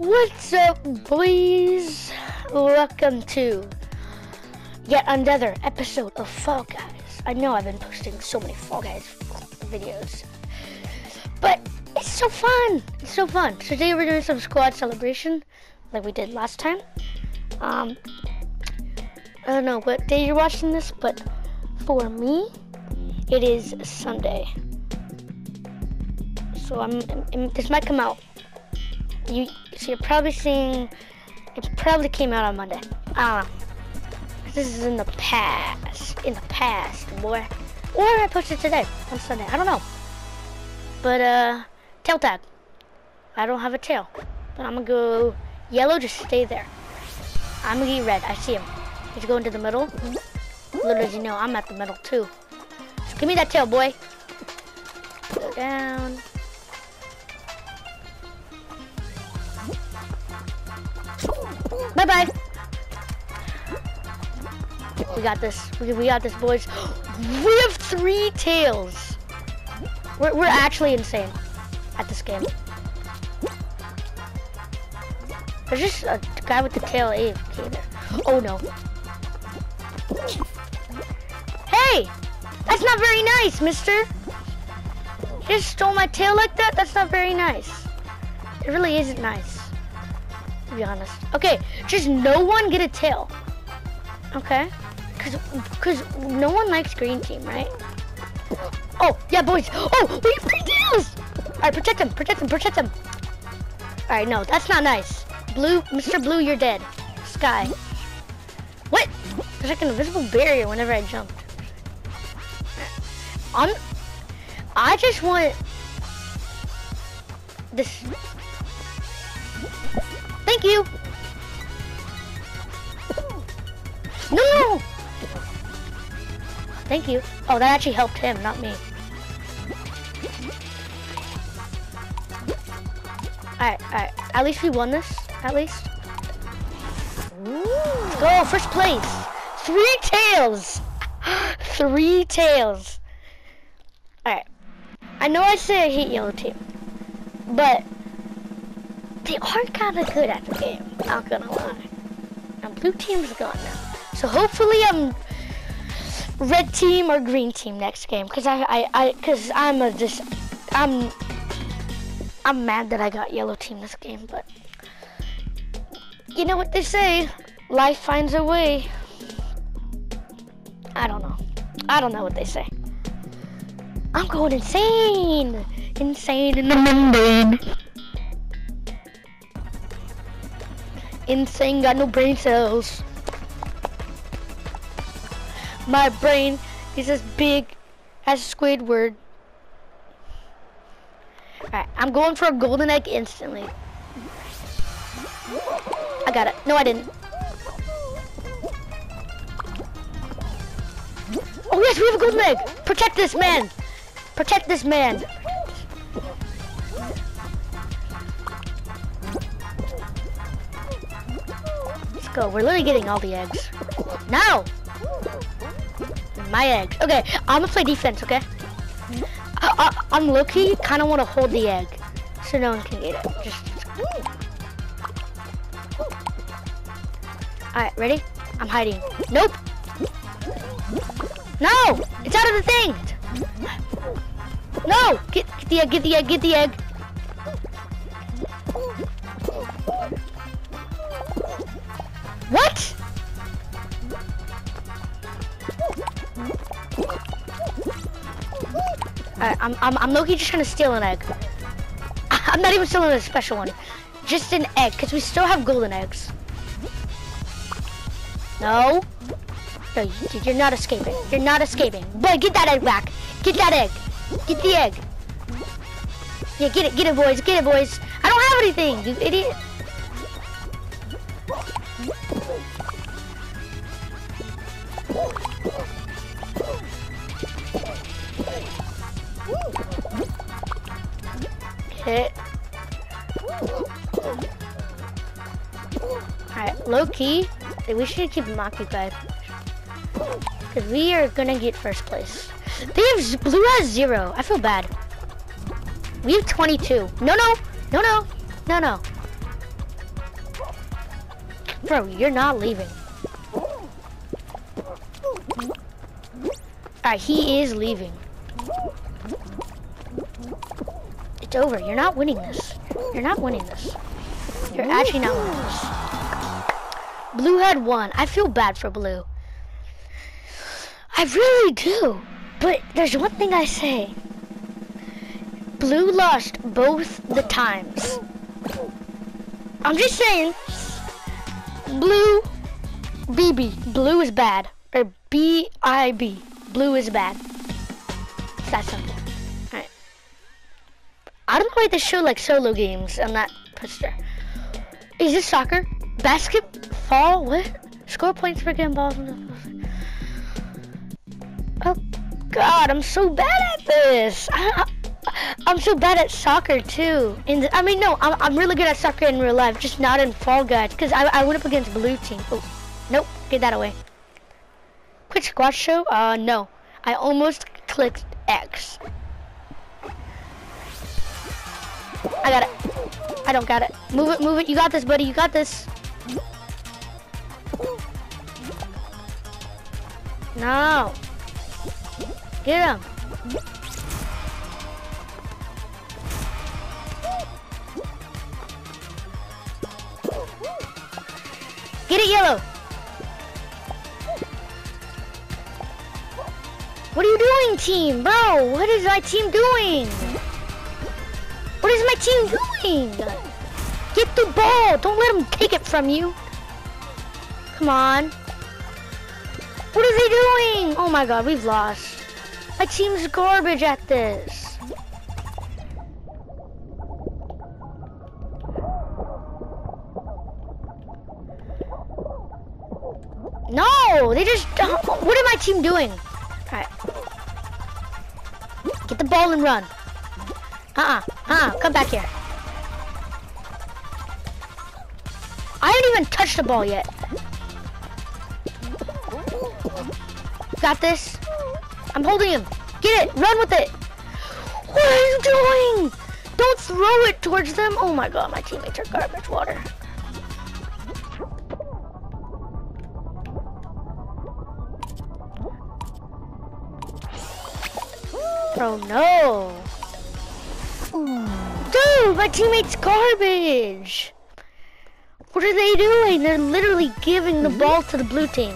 What's up, boys? Welcome to yet another episode of Fall Guys. I know I've been posting so many Fall Guys videos, but it's so fun. It's so fun. Today we're doing some squad celebration, like we did last time. Um, I don't know what day you're watching this, but for me, it is Sunday. So I'm, I'm this might come out you so you're probably seeing it probably came out on Monday. Know. This is in the past. In the past, boy. Or I posted today on Sunday. I don't know. But uh tail tag. I don't have a tail. But I'm gonna go yellow, just stay there. I'm gonna get red. I see him. He's going to the middle. Little does he know I'm at the middle too. Give me that tail, boy. Go down. Bye bye. We got this. We, we got this, boys. We have three tails. We're, we're actually insane at this game. There's just a guy with the tail AFK there. Oh no. Hey! That's not very nice, mister. You just stole my tail like that? That's not very nice. It really isn't nice to be honest. Okay, just no one get a tail. Okay? Cause, cause no one likes green team, right? Oh, yeah, boys. Oh, we have green tails! Alright, protect him, protect him, protect him. Alright, no, that's not nice. Blue, Mr. Blue, you're dead. Sky. What? There's like an invisible barrier whenever I jump. I'm, I just want this Thank you. No! Thank you. Oh, that actually helped him, not me. Alright, alright. At least we won this. At least. Let's go, first place. Three tails. Three tails. Alright. I know I say I hate yellow team. But they are kind of good at the game, not gonna lie. Now blue team's gone now. So hopefully I'm red team or green team next game. Cause I, I, I, cause I'm a just, I'm, I'm mad that I got yellow team this game, but you know what they say, life finds a way. I don't know. I don't know what they say. I'm going insane! Insane in the membrane. Insane, got no brain cells. My brain is as big as Squidward. Alright, I'm going for a golden egg instantly. I got it. No, I didn't. Oh yes, we have a golden egg! Protect this man! Protect this man! Go. We're literally getting all the eggs. No! My eggs. Okay, I'm gonna play defense, okay? I, I, am low-key kind of want to hold the egg so no one can get it. Just. Alright, ready? I'm hiding. Nope! No! It's out of the thing! No! Get, get the egg, get the egg, get the egg! What? I'm, I'm, I'm Loki just trying to steal an egg. I'm not even stealing a special one. Just an egg, because we still have golden eggs. No. No, you're not escaping. You're not escaping. Boy, get that egg back. Get that egg. Get the egg. Yeah, get it, get it, boys. Get it, boys. I don't have anything, you idiot. Hit. Alright, low key, we should keep him occupied. Because we are gonna get first place. They have, blue has zero. I feel bad. We have 22. No, no, no, no, no, no. Bro, you're not leaving. Alright, he is leaving. It's over. You're not winning this. You're not winning this. You're actually not winning this. Blue had won. I feel bad for Blue. I really do. But there's one thing I say. Blue lost both the times. I'm just saying. Blue, BB. Blue is bad. Or B-I-B. Blue is bad. It's that simple. I don't know why they show like solo games that poster. Is this soccer? Basketball? What? Score points for getting balls. Oh God, I'm so bad at this. I, am so bad at soccer too. I mean, no, I'm, I'm really good at soccer in real life, just not in Fall Guys. Cause I, I went up against blue team. Oh, nope, get that away. Quick squad show? Uh, no. I almost clicked X. I got it. I don't got it. Move it, move it. You got this, buddy. You got this. No. Get him. Get it, yellow. What are you doing, team? Bro, what is my team doing? What is my team doing? Get the ball. Don't let them take it from you. Come on. What are they doing? Oh my god, we've lost. My team's garbage at this. No, they just, what is my team doing? Alright. Get the ball and run. Uh-uh, uh-uh, come back here. I haven't even touched the ball yet. Got this. I'm holding him. Get it, run with it. What are you doing? Don't throw it towards them. Oh my god, my teammates are garbage water. Oh no. Dude, my teammate's garbage. What are they doing? They're literally giving the ball to the blue team.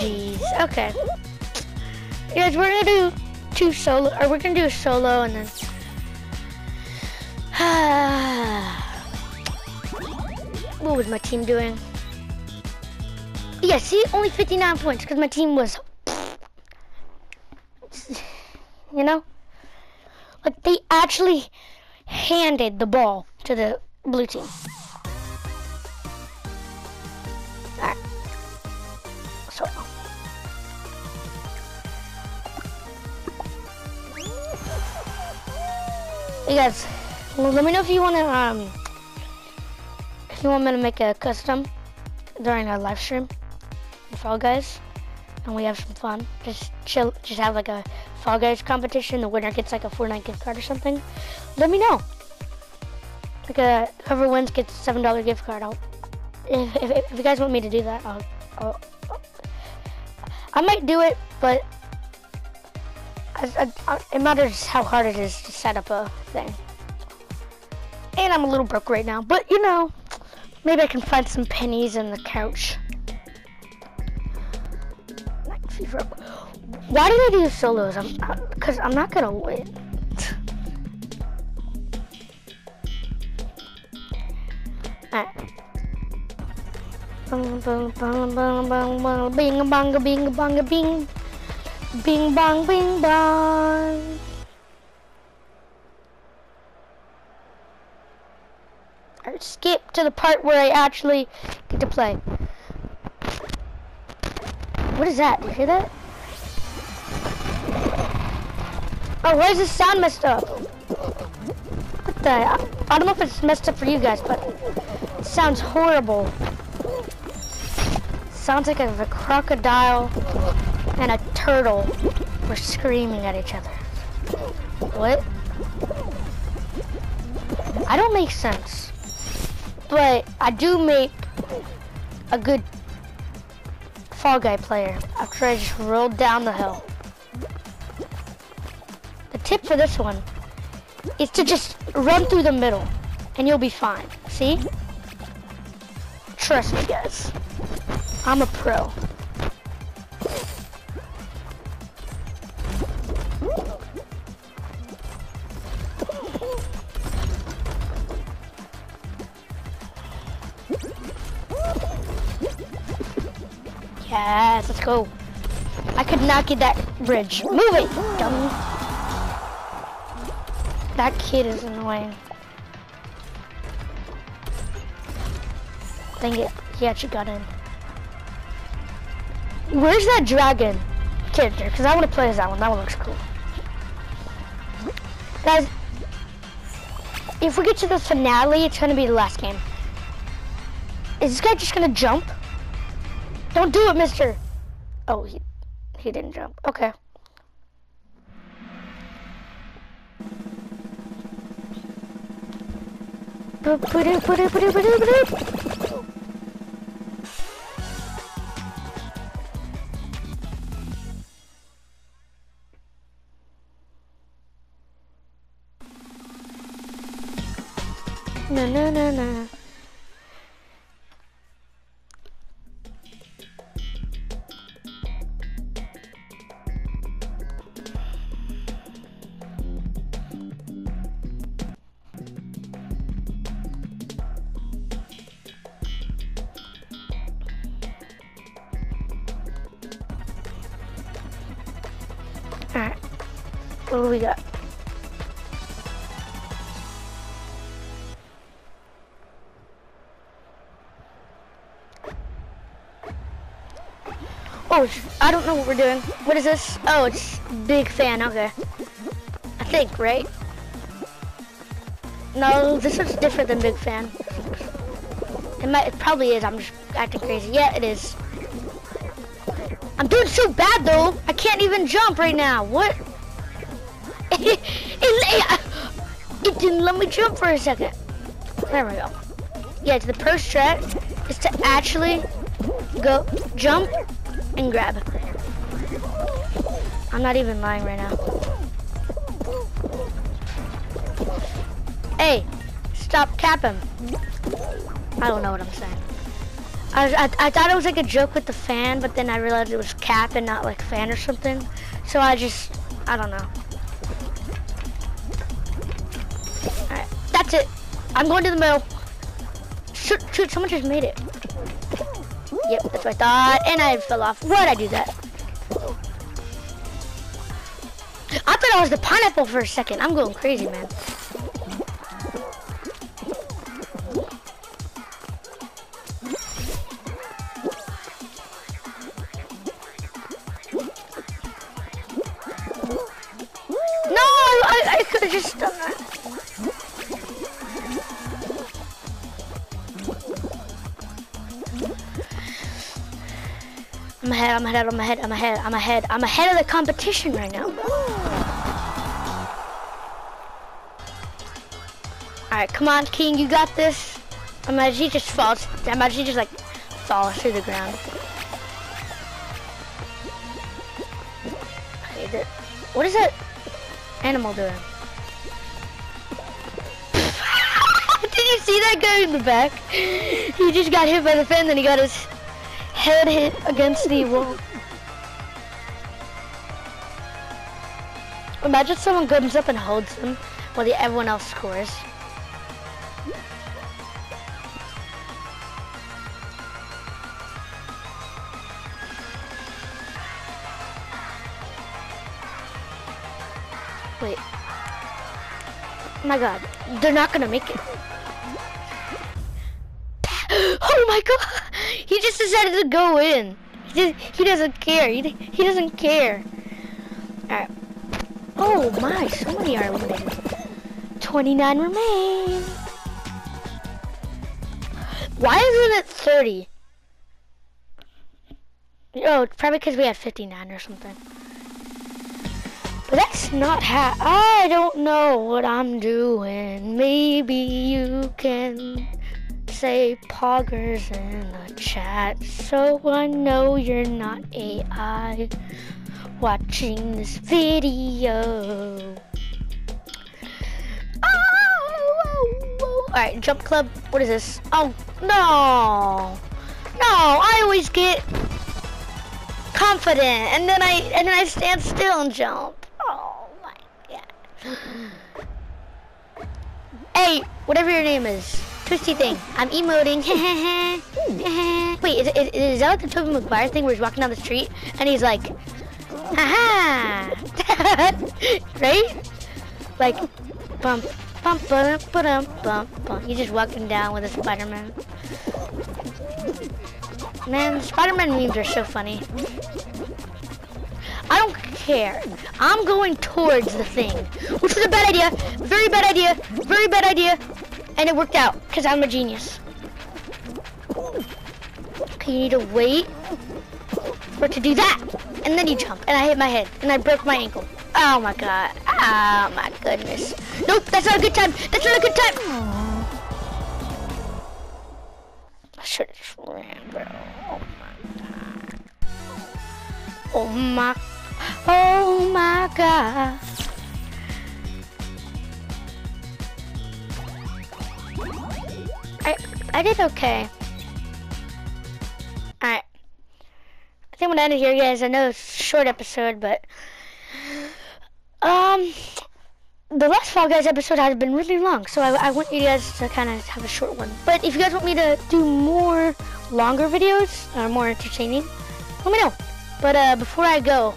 Jeez, okay. Guys, we're gonna do two solo, or we're gonna do a solo and then... what was my team doing? Yeah, see, only 59 points because my team was you know? Like they actually handed the ball to the blue team. So You guys, let me know if you wanna um if you want me to make a custom during our live stream in Fall Guys and we have some fun. Just chill, just have like a Fall Guys competition. The winner gets like a Fortnite gift card or something. Let me know. Like a, uh, whoever wins gets a seven dollar gift card. I'll if, if, if, you guys want me to do that, I'll, I'll, I'll i might do it, but I, I, it matters how hard it is to set up a thing. And I'm a little broke right now, but you know, maybe I can find some pennies in the couch. Why do I do solos? I'm uh, because I'm not gonna win. Bing bang bing bang bing bing bang bing bang. I skip to the part where I actually get to play. What is that? You hear that? Oh, is this sound messed up? What the? I, I don't know if it's messed up for you guys, but it sounds horrible. Sounds like a, a crocodile and a turtle were screaming at each other. What? I don't make sense. but I do make a good Fall Guy player after I just rolled down the hill. The tip for this one is to just run through the middle and you'll be fine. See? Trust me, guys. I'm a pro. Let's go. I could not get that bridge. Move it, dummy. That kid is annoying. Dang it, he actually got in. Where's that dragon character? Because I want to play as that one. That one looks cool. Guys, if we get to the finale, it's going to be the last game. Is this guy just going to jump? Don't do it, mister. Oh, he, he didn't jump. Okay. No, no, no, no. Oh, I don't know what we're doing. What is this? Oh, it's big fan. Okay. I think, right? No, this is different than big fan. It might, it probably is. I'm just acting crazy. Yeah, it is. I'm doing so bad though. I can't even jump right now. What? it, it, it didn't let me jump for a second. There we go. Yeah, the pro strat is to actually go jump and grab. I'm not even lying right now. Hey, stop capping. I don't know what I'm saying. I, I, I thought it was like a joke with the fan, but then I realized it was cap and not like fan or something. So I just, I don't know. Alright, that's it. I'm going to the middle. Shoot, shoot, someone just made it. Yep, that's what I thought. And I fell off. Why'd I do that? I thought I was the pineapple for a second. I'm going crazy, man. Ahead, I'm ahead, I'm ahead, I'm ahead, I'm ahead. Of the competition right now. Alright, come on, King, you got this. Imagine he just falls, imagine he just like falls through the ground. The, what is that animal doing? Did you see that guy in the back? He just got hit by the fan, then he got his head hit against the wall. Imagine someone comes up and holds them while the, everyone else scores. Wait. my god, they're not gonna make it. Oh my god! He just decided to go in. He, just, he doesn't care. He, he doesn't care. Alright. Oh my, so many are eliminated. 29 remain. Why isn't it 30? Oh, probably because we had 59 or something. But that's not how, I don't know what I'm doing. Maybe you can say poggers in the chat so I know you're not AI watching this video. Oh, oh, oh. Alright, jump club. What is this? Oh, no. No, I always get confident and then I and then I stand still and jump. Oh my god. Hey, whatever your name is. Twisty thing. I'm emoting. Hmm. Wait, is, is, is that like the Tobey Maguire thing where he's walking down the street and he's like, haha, right? Like, bump, bump, bump, bump, bump, bump. He's just walking down with a Spider-Man. Man, Spider-Man memes are so funny. I don't care. I'm going towards the thing, which was a bad idea. Very bad idea. Very bad idea. And it worked out, because I'm a genius. Okay, you need to wait for it to do that. And then you jump. And I hit my head. And I broke my ankle. Oh my god. Oh my goodness. Nope, that's not a good time. That's not a good time. I should have just ran, bro. Oh my god. Oh my Oh my God. I did okay. Alright. I think I'm gonna end it here, guys. I know it's a short episode, but um the last Fall Guys episode has been really long, so I, I want you guys to kind of have a short one. But if you guys want me to do more longer videos, or more entertaining, let me know. But uh, before I go,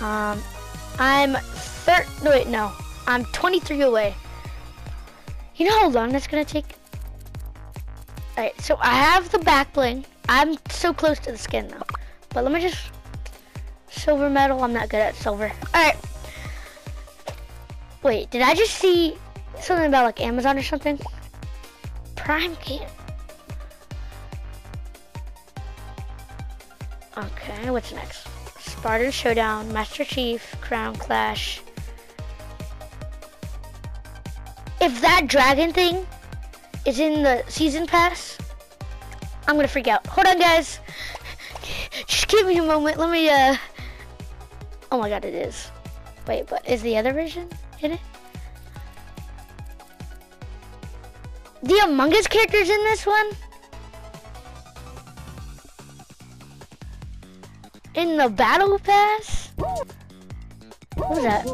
um, I'm thir- no wait, no. I'm 23 away. You know how long that's gonna take? Alright, so I have the back bling. I'm so close to the skin now. But let me just, silver medal, I'm not good at silver. Alright. Wait, did I just see something about like Amazon or something? Prime Game. Okay, what's next? Spartan Showdown, Master Chief, Crown Clash. If that dragon thing is in the season pass, I'm gonna freak out. Hold on, guys. Just give me a moment. Let me, uh... Oh my god, it is. Wait, but is the other version in it? The Among Us characters in this one? In the battle pass? What was that?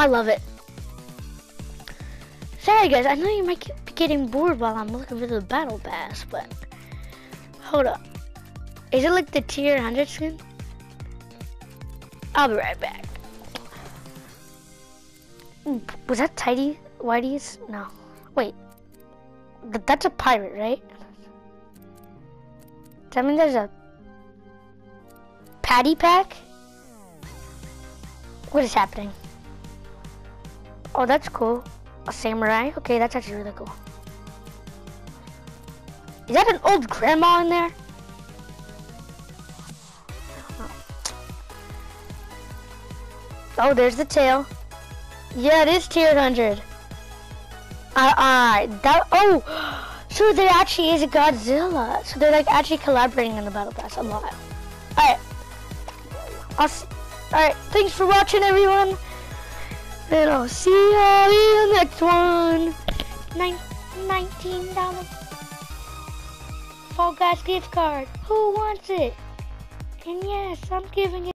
I love it. Sorry guys, I know you might be getting bored while I'm looking for the battle pass, but hold up. Is it like the tier 100 skin? I'll be right back. Mm, was that Tidy Whitey's? No. Wait, that's a pirate, right? Does that mean there's a patty pack? What is happening? Oh, that's cool. A samurai? Okay, that's actually really cool. Is that an old grandma in there? Oh, there's the tail. Yeah, it is tier 100. Uh, uh, that, oh, so there actually is a Godzilla. So they're like actually collaborating in the Battle Pass a lot. Alright. Alright, thanks for watching everyone. And I'll see you in the next one. Nine, $19 Fall Guys gift card. Who wants it? And yes, I'm giving it.